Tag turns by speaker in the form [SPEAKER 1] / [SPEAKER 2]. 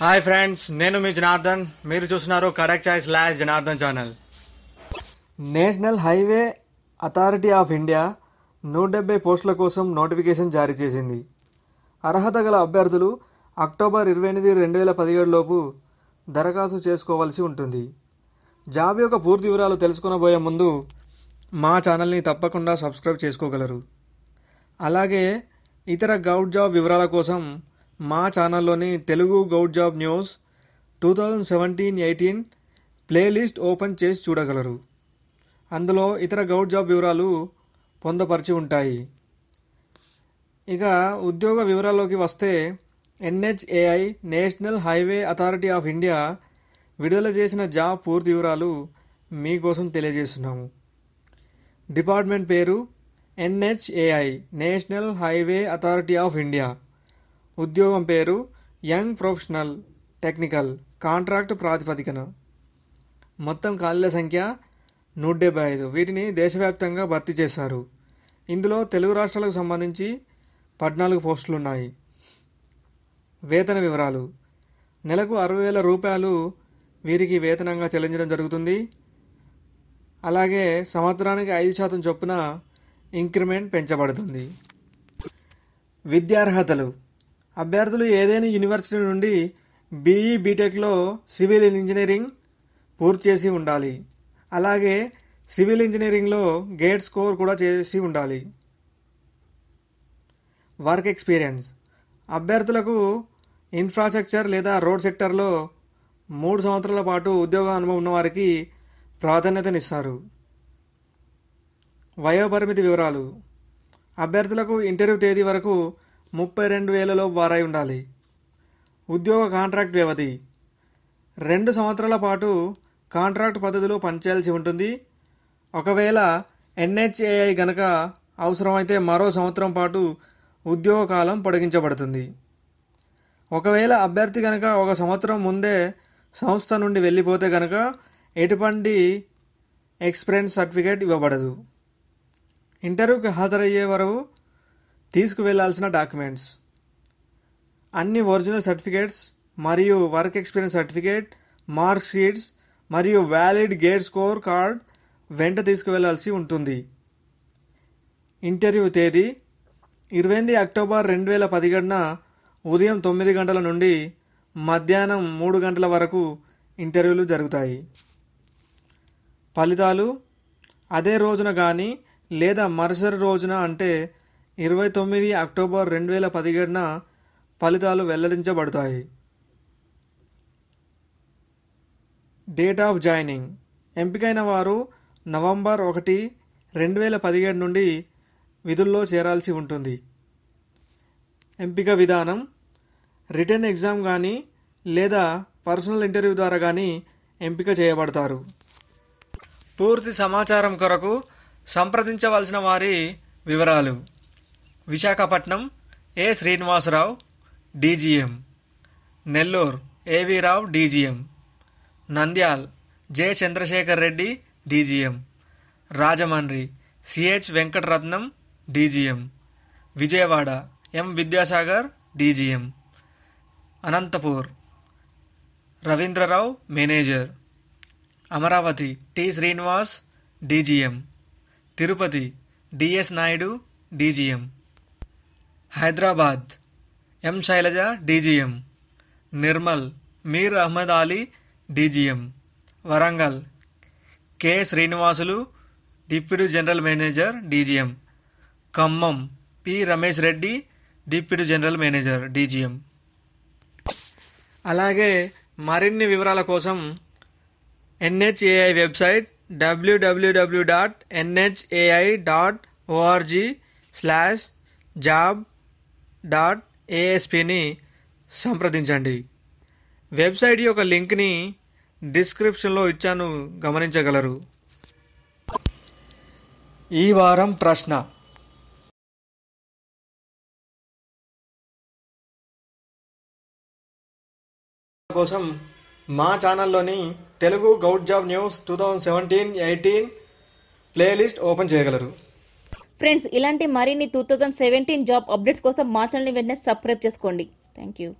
[SPEAKER 1] Hi friends నేను మీ జనార్దన్. మీరు చూస్తున్నారు correct choice lash Janardhan channel national highway authority of India నూట డెబ్బై పోస్టుల కోసం నోటిఫికేషన్ జారీ చేసింది. అర్హత గల అభ్యర్థులు అక్టోబర్ ఇరవై ఎనిమిది రెండు వేల పదిహేడులోపు దరఖాస్తు చేసుకోవాల్సి ఉంటుంది. జాబ్ యొక్క పూర్తి వివరాలు తెలుసుకునబోయే ముందు మా ఛానల్ని తప్పకుండా సబ్స్క్రైబ్ చేసుకోగలరు. అలాగే ఇతర గౌడ్ జాబ్ వివరాల కోసం మా ఛానల్లోని Telugu Goud job news two thousand seventeen eighteen playlist open చేసి చూడగలరు. అందులో ఇతర గౌడ్ జాబ్ వివరాలు పొందపరిచి ఉంటాయి. ఇక ఉద్యోగ వివరాల్లోకి వస్తే NHAI national highway authority of India విడుదల చేసిన జాబ్ పూర్తి వివరాలు మీకోసం తెలియజేస్తున్నాము. డిపార్ట్మెంట్ పేరు NHAI national highway authority of India. ఉద్యోగం పేరు యంగ్ ప్రొఫెషనల్ టెక్నికల్ కాంట్రాక్ట్ ప్రాతిపదికన. మొత్తం ఖాళీల సంఖ్య నూట డెబ్బై ఐదు వీటిని దేశవ్యాప్తంగా భర్తీ చేశారు. ఇందులో తెలుగు రాష్ట్రాలకు సంబంధించి పద్నాలుగు పోస్టులు ఉన్నాయి వేతన వివరాలు. నెలకు అరవై వేల రూపాయలు వీరికి వేతనంగా చెల్లించడం జరుగుతుంది. అలాగే సంవత్సరానికి ఐదు శాతం చొప్పున ఇంక్రిమెంట్ పెంచబడుతుంది. విద్యార్హతలు. అభ్యర్థులు ఏదైనా యూనివర్సిటీ నుండి బీఈ బీటెక్లో సివిల్ ఇంజనీరింగ్ పూర్తి చేసి ఉండాలి. అలాగే సివిల్ ఇంజనీరింగ్లో గేట్ స్కోర్ కూడా చేసి ఉండాలి. Work experience. అభ్యర్థులకు ఇన్ఫ్రాస్ట్రక్చర్ లేదా రోడ్ సెక్టర్లో మూడు సంవత్సరాల పాటు ఉద్యోగ అనుభవం ఉన్నవారికి ప్రాధాన్యతనిస్తారు. వయోపరిమితి వివరాలు. అభ్యర్థులకు ఇంటర్వ్యూ తేదీ వరకు ముప్పై రెండు వేలలో వారై ఉండాలి. ఉద్యోగ కాంట్రాక్ట్ వ్యవధి. రెండు సంవత్సరాల పాటు కాంట్రాక్ట్ పద్ధతిలో పనిచేయాల్సి ఉంటుంది. ఒకవేళ ఎన్హెచ్ఏఐ గనక అవసరమైతే మరో సంవత్సరం పాటు ఉద్యోగ కాలం పొడిగించబడుతుంది. ఒకవేళ అభ్యర్థి కనుక ఒక సంవత్సరం ముందే సంస్థ నుండి వెళ్ళిపోతే కనుక ఎటువంటి ఎక్స్పీరియన్స్ సర్టిఫికేట్ ఇవ్వబడదు. ఇంటర్వ్యూకి హాజరయ్యే వరకు తీసుకువెళ్ళాల్సిన డాక్యుమెంట్స్. అన్ని ఒరిజినల్ సర్టిఫికేట్స్ మరియు work experience certificate mark sheets మరియు వ్యాలిడ్ గేట్ స్కోర్ కార్డ్ వెంట తీసుకువెళ్ళాల్సి ఉంటుంది. ఇంటర్వ్యూ తేదీ ఇరవై ఎనిమిది అక్టోబర్ రెండు వేల పదిహేడున ఉదయం తొమ్మిది గంటల నుండి మధ్యాహ్నం మూడు గంటల వరకు ఇంటర్వ్యూలు జరుగుతాయి. ఫలితాలు అదే రోజున కానీ లేదా మరుసటి రోజున అంటే ఇరవై తొమ్మిది అక్టోబర్ రెండు వేల పదిహేడున ఫలితాలు వెల్లడించబడతాయి. డేట్ ఆఫ్ జాయినింగ్ ఎంపికైన వారు నవంబర్ ఒకటి రెండు వేల పదిహేడు నుండి విధుల్లో చేరాల్సి ఉంటుంది. ఎంపిక విధానం. రిటర్న్ ఎగ్జామ్ కానీ లేదా పర్సనల్ ఇంటర్వ్యూ ద్వారా కానీ ఎంపిక చేయబడతారు. పూర్తి సమాచారం కొరకు సంప్రదించవలసిన వారి వివరాలు. Visakhapatnam A Srinivasarao DGM. Nellore A V Rao DGM. Nandyal J Chandrasekhar Reddy DGM. Rajahmundry CH Venkataratnam DGM. Vijayawada M Vidyasagar DGM. Anantapur Ravindrarao manager. Amaravati T Srinivas DGM. Tirupati DS Naidu DGM. Hyderabad. M Shailaja DGM. Nirmal Mir Ahmed Ali DGM. Warangal. K. Srinivasulu deputy general manager DGM. Khammam. P. Ramesh Reddy deputy general manager DGM. అలాగే మరిన్ని వివరాల కోసం NHAI website WWW dot NHAI dot ORG slash job dot ఏఎస్పిని సంప్రదించండి. Website యొక్క లింక్ని డిస్క్రిప్షన్లో ఇచ్చాను గమనించగలరు. ఈ వారం ప్రశ్న. కోసం మా ఛానల్లోని Telugu Goud job news two thousand seventeen eighteen playlist open చేయగలరు.
[SPEAKER 2] ఫ్రెండ్స్ ఇలాంటి మరిన్ని two thousand seventeen job updates కోసం మా ఛానల్ని వెంటనే సబ్స్క్రైబ్ చేసుకోండి. Thank you